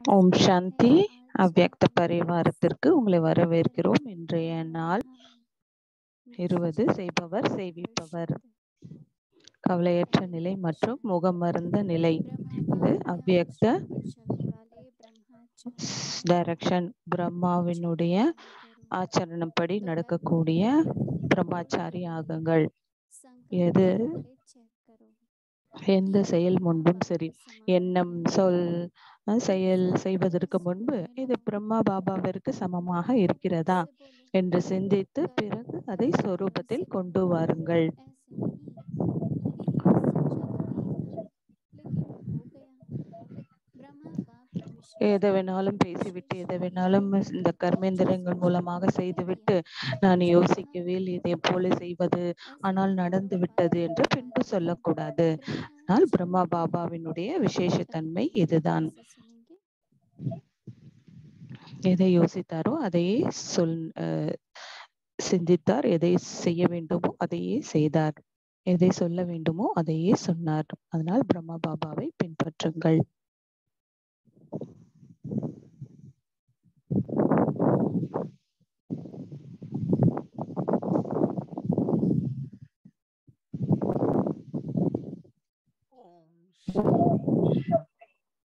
ஓம் சாந்தி. அவ்வியக்த பரிவாரத்திற்கு உங்களை வரவேற்கிறோம். இன்றைய நாள் இருபது. செய்பவர் செய்விப்பவர். கவலையற்ற நிலை மற்றும் முகமருந்த நிலை. இது அவ்வியக்த டைரக்ஷன். பிரம்மாவினுடைய ஆச்சரணப்படி நடக்கக்கூடிய பிரம்மாச்சாரி ஆகங்கள் எது? எந்த செயல் முன்பும் சரி. எண்ணம் சொல் செயல் செய்வதற்கு முன்பு இது பிரம்மா பாபாவிற்கு சமமாக இருக்கிறதா என்று சிந்தித்து பிறகு அதை சொரூபத்தில் கொண்டு வாருங்கள். எதை வேணாலும் பேசிவிட்டு எதை வேணாலும் இந்த கர்மேந்திரங்கள் மூலமாக செய்துவிட்டு நான் யோசிக்கவே இதை போல செய்வது ஆனால் நடந்து விட்டது என்று பின்பு சொல்லக்கூடாது. ஆனால் பிரம்மா பாபாவினுடைய விசேஷத்தன்மை இதுதான். எதை யோசித்தாரோ அதையே சொல் சிந்தித்தார் எதை செய்ய வேண்டுமோ அதையே செய்தார். எதை சொல்ல வேண்டுமோ அதையே சொன்னார். அதனால் பிரம்மா பாபாவை பின்பற்றுங்கள்.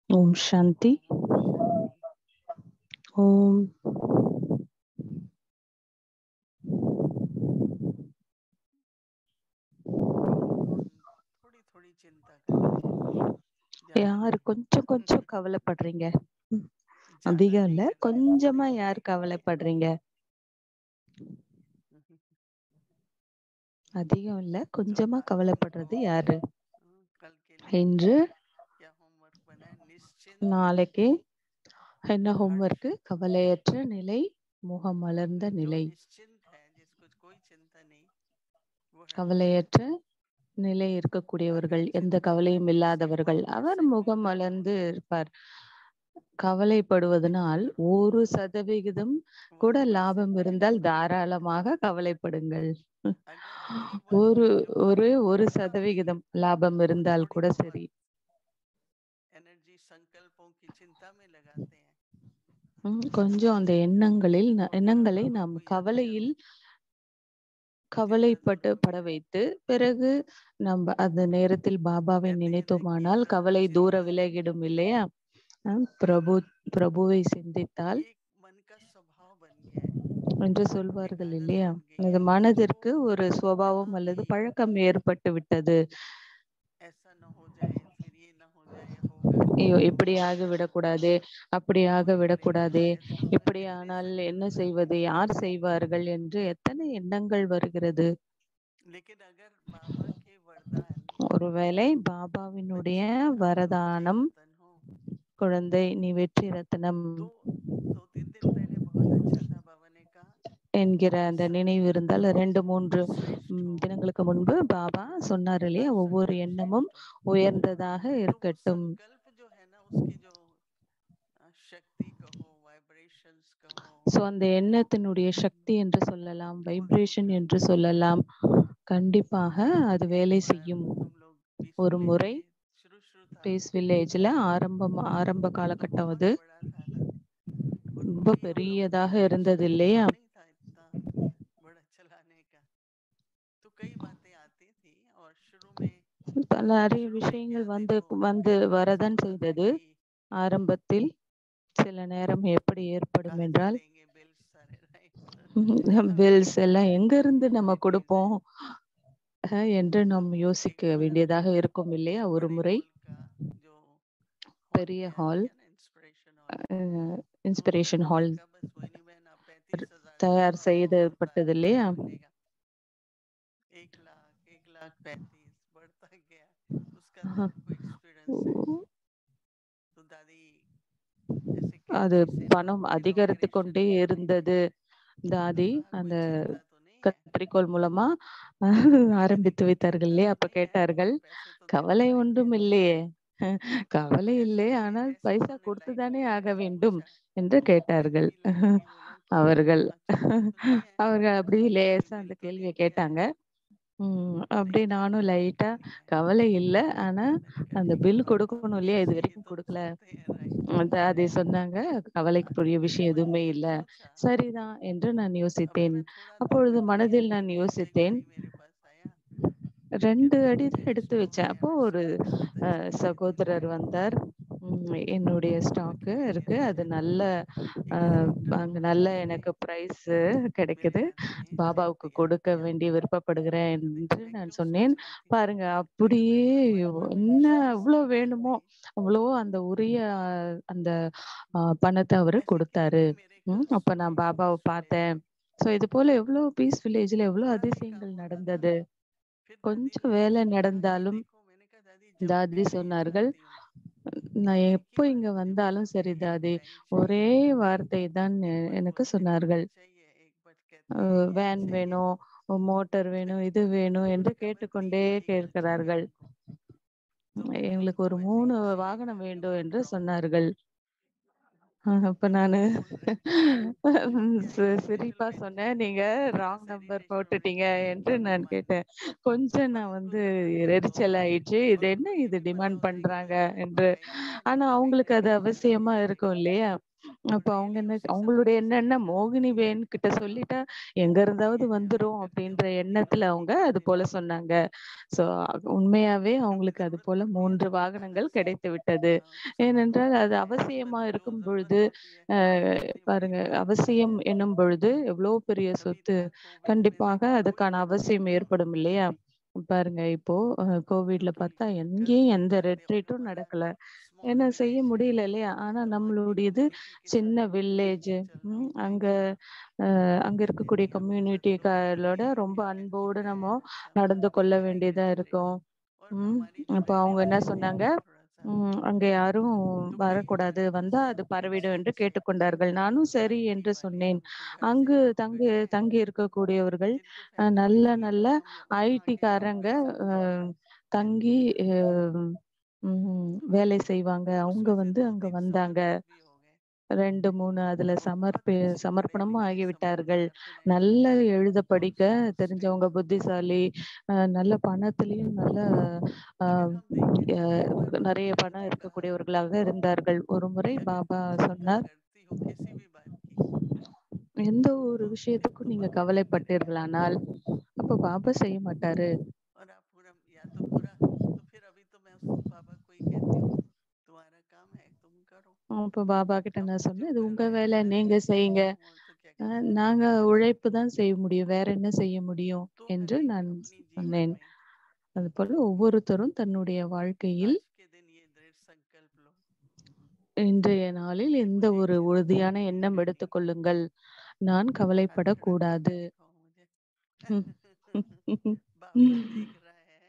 ஓம் சாந்தி ஓம் யாரு கொஞ்சம் கொஞ்சம் கவலைப்படுறீங்க அதிகம் இல்ல. கொஞ்சமா யார் கவலைப்படுறீங்க? அதிகம் இல்ல. கொஞ்சமா கவலைப்படுறது யாரு? இன்று நாளைக்கு என்ன ஹோம்ஒர்க் கவலையற்ற நிலை முகம் மலர்ந்த நிலை. கவலையற்ற நிலை இருக்கக்கூடியவர்கள் எந்த கவலையும் இல்லாதவர்கள் அவர் முகம் மலர்ந்து இருப்பார். கவலைப்படுவதனால் ஒரு சதவிகிதம் கூட லாபம் இருந்தால் தாராளமாக கவலைப்படுங்கள். ஒரு ஒரு ஒரு சதவிகிதம் லாபம் இருந்தால் கூட சரி. கொஞ்சம் அந்த எண்ணங்களில் எண்ணங்களை நாம் கவலையில் கவலைப்பட்டு பட வைத்து பிறகு நம்ம அந்த நேரத்தில் பாபாவை நினைத்தோமானால் கவலை தூர விலகிடும் இல்லையா? பிரபு பிரபுவை சிந்தித்தால் என்று சொல்வார்கள் இல்லையா? இது மனதிற்கு ஒரு சுவாவம் அல்லது பழக்கம் ஏற்பட்டு விட்டது. ஐயோ இப்படி ஆக விடக்கூடாது அப்படி ஆக விடக்கூடாது. இப்படி ஆனால் என்ன செய்வது? யார் செய்வார்கள் என்று எத்தனை எண்ணங்கள் வருகிறது. ஒருவேளை பாபாவினுடைய வரதானம் குழந்தை நீ வெற்றி ரத்னம் என்கிற அந்த நினைவு இருந்தால் ரெண்டு மூன்று தினங்களுக்கு முன்பு பாபா சொன்னார் இல்லையா? ஒவ்வொரு எண்ணமும் உயர்ந்ததாக இருக்கட்டும். சோ அந்த எண்ணத்தினுடைய சக்தி என்று சொல்லலாம் வைப்ரேஷன் என்று சொல்லலாம். கண்டிப்பாக அது வேலை செய்யும். ஒரு முறை பேஸ் வில்லேஜில் ஆரம்பம் ஆரம்ப காலகட்டம் அது. ரொம்ப பெரியதாக இருந்தது இல்லையா? நிறைய விஷயங்கள் வந்து வந்து வரதான் செய்தது. ஆரம்பத்தில் சில நேரம் எப்படி ஏற்படும் என்றால் பில்ஸ் எல்லாம் எங்க இருந்து நம்ம கொடுப்போம் என்று நாம் யோசிக்க வேண்டியதாக இருக்கும் இல்லையா? ஒரு முறை பெரிய ஹால் இன்ஸ்பிரேஷன் ஹால் தயார் செய்யப்பட்டது இல்லையா? அது பணம் அதிகரித்து கொண்டே இருந்தது. தாதி அந்த கத்திரிக்கோள் மூலமா ஆரம்பித்து வைத்தார்கள் இல்லையா? அப்ப கேட்டார்கள் கவலை ஒன்றும் இல்லையே கவலை இல்லை ஆனால் பைசா கொடுத்துதானே ஆக வேண்டும் என்று கேட்டார்கள். அவர்கள் அவர்கள் அப்படி லேசா அந்த கேள்வியை கேட்டாங்க. ம். அப்படியே நானும் லைட்டா கவலை இல்ல. ஆனா, அந்த பில் கொடுக்கணும் இல்லையா? இதுவரைக்கும் குடுக்கல. கொடுக்கல அதை சொன்னாங்க. கவலைக்குரிய விஷயம் எதுவுமே இல்ல. சரிதான் என்று நான் யோசித்தேன். அப்பொழுது மனதில் நான் யோசித்தேன். 2 அடி தான் எடுத்து வச்சேன். அப்போ ஒரு அ சகோதரர் வந்தார். என்னுடைய ஸ்டாக்கு இருக்கு. அது நல்ல அங்க நல்ல எனக்கு பிரைஸ் கிடைக்குது. பாபாவுக்கு கொடுக்க வேண்டி விருப்பப்படுகிறேன் என்று நான் சொன்னேன். பாருங்க அப்படியே என்ன எவ்வளோ வேணுமோ, அவ்வளோ அந்த உரிய அந்த பணத்தை அவரு கொடுத்தாரு அப்ப நான் பாபாவை பார்த்தேன். ஸோ இது போல எவ்வளோ பீஸ் வில்லேஜ்ல எவ்வளோ அதிசயங்கள் நடந்தது. கொஞ்சம் வேலை நடந்தாலும் தாதி சொன்னார்கள், நான் எப்போ இங்க வந்தாலும் சரிதாதே ஒரே வார்த்தை தான் எனக்கு சொன்னார்கள். வேன் வேணும், மோட்டர் வேணும், இது வேணும் என்று கேட்டுக்கொண்டே கேட்கிறார்கள். எங்களுக்கு ஒரு மூணு வாகனம் வேண்டும் என்று சொன்னார்கள். அப்ப நானு சி சிரிப்பா சொன்னேன். நீங்க ராங் நம்பர் போட்டுட்டீங்க என்று நான் கேட்டேன். கொஞ்சம் நான் வந்து எரிச்சல் ஆயிடுச்சு. இது என்ன இது டிமாண்ட் பண்றாங்க என்று. ஆனா அவங்களுக்கு அது அவசியமா இருக்கும் இல்லையா? அப்ப அவங்க என்ன அவங்களுடைய என்னன்னா மோகினி வேன் கிட்ட சொல்லிட்டா எங்க இருந்தாவது வந்துரும் அப்படின்ற எண்ணத்துல அவங்க அது போல சொன்னாங்க. சோ உண்மையாவே அவங்களுக்கு அது போல மூன்று வாகனங்கள் கிடைத்து விட்டது. ஏனென்றால் அது அவசியமா இருக்கும் பொழுது, பாருங்க அவசியம் என்னும் பொழுது எவ்வளவு பெரிய சொத்து. கண்டிப்பாக அதுக்கான அவசியம் ஏற்படும் இல்லையா? பாருங்க இப்போ கோவிட்ல பார்த்தா எங்கேயும் எந்த ரெட்ரீட்டும் நடக்கல. ஏன்னா செய்ய முடியல இல்லையா? ஆனா நம்மளுடையது சின்ன வில்லேஜ். அங்க அங்க இருக்கக்கூடிய கம்யூனிட்டிகளோட ரொம்ப அன்போடு நம்ம நடந்து கொள்ள வேண்டியதா இருக்கும். ம். அப்ப அவங்க என்ன சொன்னாங்க, அங்க யாரும் வரக்கூடாது. வந்தா அது பரவிடும் என்று கேட்டுக்கொண்டார்கள். நானும் சரி என்று சொன்னேன். அங்கு தங்கி தங்கி இருக்கக்கூடியவர்கள் நல்ல நல்ல ஐடிக்காரங்க காரங்க தங்கி ம் வேலை செய்வாங்க. அவங்க வந்து அங்க வந்தாங்க. 2, 3 அதுல சமர்ப்பி சமர்ப்பணமும் ஆகிவிட்டார்கள். நல்லா எழுத படிக்க தெரிஞ்சவங்க புத்திசாலி, அ நல்ல பணத்திலயும் நல்ல அ அ நெறைய பணம் இருக்கக்கூடியவர்களாக இருந்தார்கள். ஒரு முறை பாபா சொன்னார் எந்த ஒரு விஷயத்துக்கும் நீங்க கவலைப்பட்டீர்களானால், அப்ப பாபா செய்ய மாட்டாரு. அப்ப பாபா கிட்ட நான் சொன்னேன், "இது உங்க வேலை. நீங்க செய்யுங்க. நாங்க உழைப்பு தான் செய்ய முடியும். வேற என்ன செய்ய முடியும்?" என்று நான் சொன்னேன். அதுபோல ஒவ்வொருத்தரும் தன்னுடைய வாழ்க்கையில் இன்றைய நாளில் இந்த ஒரு உறுதியான எண்ணம் எடுத்துக் கொள்ளுங்கள். நான் கவலைப்படக்கூடாது.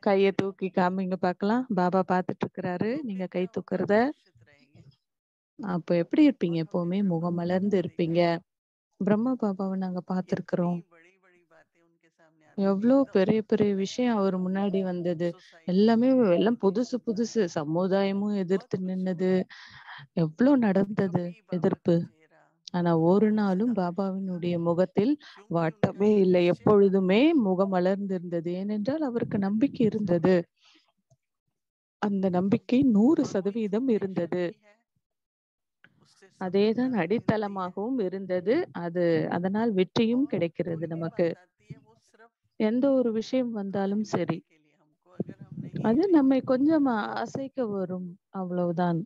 கைய தூக்கி காமிங்க பார்க்கலாம். பாபா பார்த்துட்டு இருக்கிறாரு. நீங்க கை தூக்குறத. அப்ப எப்படி இருப்பீங்க? எப்பவுமே முகமலர்ந்து இருப்பீங்க. பிரம்மா பாபாவ நாங்க பார்த்திருக்கிறோம். எவ்ளோ பெரிய பெரிய விஷயம் அவர் முன்னாடி வந்தது. எல்லாமே எல்லாம் புதுசு புதுசு. சமுதாயமும் எதிர்த்து நின்னது. எவ்ளோ நடந்தது எதிர்ப்பு. ஆனா ஒரு நாளும் பாபாவினுடைய முகத்தில் வாட்டமே இல்லை. எப்பொழுதுமே முகம் மலர்ந்திருந்தது. ஏனென்றால் அவருக்கு நம்பிக்கை இருந்தது. அந்த நம்பிக்கை 100% இருந்தது. அதேதான் அடித்தளமாகவும் இருந்தது. அது அதனால் வெற்றியும் கிடைக்கிறது நமக்கு. எந்த ஒரு விஷயம் வந்தாலும் சரி. அது நம்மை கொஞ்சம் அசைக்க வரும். அவ்வளவுதான்.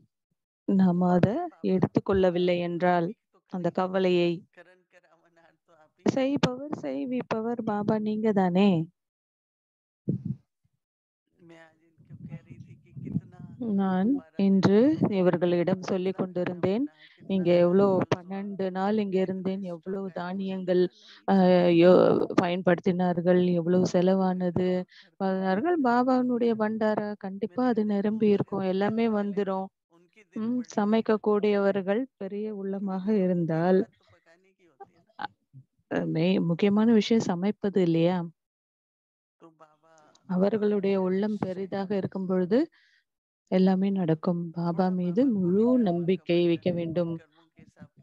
நாம அதை எடுத்துக்கொள்ளவில்லை என்றால், அந்த கவலையை செய்பவர், செய்விப்பவர் பாபா நீங்க தானே! நான் இன்று இவர்களிடம் சொல்லிக் கொண்டிருந்தேன். நீங்க எவ்ளோ 12 நாள் இங்க இருந்தேன். எவ்வளவு தானியங்கள் பயன்படுத்தினார்கள். எவ்வளவு செலவானது. பதினார்கள் பாபாவினுடைய பண்டாரா கண்டிப்பா அது நிரம்பி இருக்கும். எல்லாமே வந்துரும். ம். சமைக்கக்கூடியவர்கள் பெரிய உள்ளமாக இருந்தால் முக்கியமான விஷயம் சமைப்பது இல்லையா? அவர்களுடைய உள்ளம் பெரிதாக இருக்கும் பொழுது, எல்லாமே நடக்கும். பாபா மீது முழு நம்பிக்கை வைக்க வேண்டும்.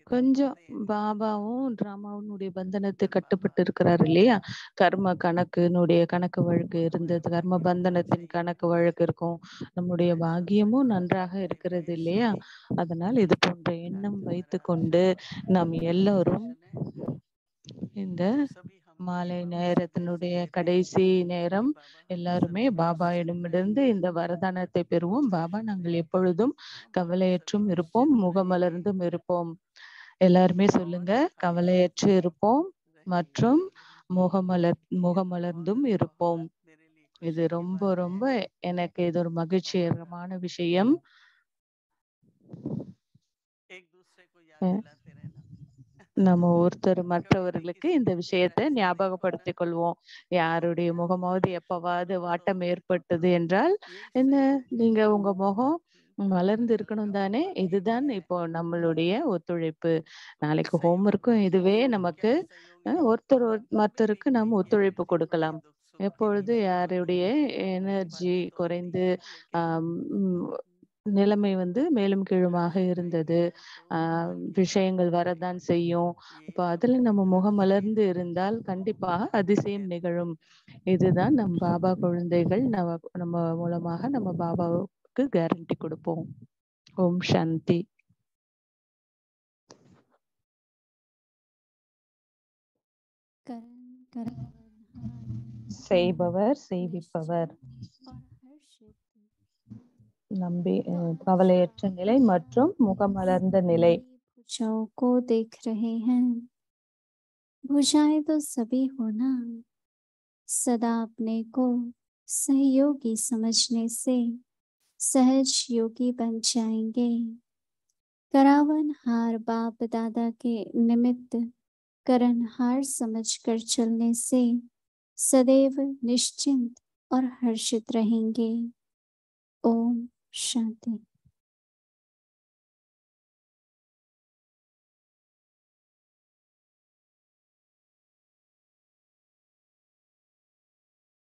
கொஞ்சம் பாபாவும் டிராமாவுனுடைய பந்தனத்தை கட்டுப்பட்டு இருக்கிறாரு இல்லையா கர்ம கணக்குனுடைய கணக்கு வழக்கு இருந்தது கர்ம பந்தனத்தின் கணக்கு வழக்கு இருக்கும் நம்முடைய பாகியமும் நன்றாக இருக்கிறது இல்லையா அதனால் இது போன்ற எண்ணம் வைத்துக்கொண்டு நாம் எல்லோரும் இந்த மாலை நேரத்தினுடைய கடைசி நேரம் எல்லாருமே பாபா இடமிருந்து இந்த வரதானத்தை பெறுவோம். பாபா நாங்கள் எப்பொழுதும் கவலையற்றும் இருப்போம் முகமலர்ந்தும் இருப்போம். எல்லாருமே சொல்லுங்க கவலையற்று இருப்போம் மற்றும் முகமலர் முகமலர்ந்தும் இருப்போம். இது ரொம்ப ரொம்ப எனக்கு இது ஒரு மகிழ்ச்சிகரமான விஷயம். நம்ம ஒருத்தர் மற்றவர்களுக்கு இந்த விஷயத்தை ஞாபகப்படுத்திக் கொள்வோம் யாருடைய முகமாவது எப்பவாவது வாட்டம் ஏற்பட்டது என்றால் என்ன? நீங்க உங்க முகம் வளர்ந்து இருக்கணும் தானே இதுதான் இப்போ நம்மளுடைய ஒத்துழைப்பு. நாளைக்கு ஹோம்ஒர்க்கும் இதுவே நமக்கு ஒருத்தர் மற்றருக்கு நாம் ஒத்துழைப்பு கொடுக்கலாம். எப்பொழுது யாருடைய எனர்ஜி குறைந்து ஆஹ் நிலைமை வந்து மேலும் கீழுமாக இருந்தது. ஆஹ் விஷயங்கள் வரதான் செய்யும். இப்போ அதுல நம்ம முகம் மலர்ந்து இருந்தால் கண்டிப்பாக அதிசயம் நிகழும். இதுதான் நம் பாபா குழந்தைகள் நம்ம நம்ம மூலமாக நம்ம பாபாவுக்கு கேரண்டி கொடுப்போம். ஓம் சாந்தி. செய்பவர் செய்விப்பவர். நம்பி கவலையற்ற நிலை மற்றும் முகமலர்ந்த நிலை को देख रहे हैं भुजाएं तो सभी होना सदा अपने को सहयोगी समझने से सहज योगी बन जाएंगे करावन हार बाप दादा के निमित्त करण हार समझकर चलने से सदैव निश्चिंत और हर्षित रहेंगे ओम 山地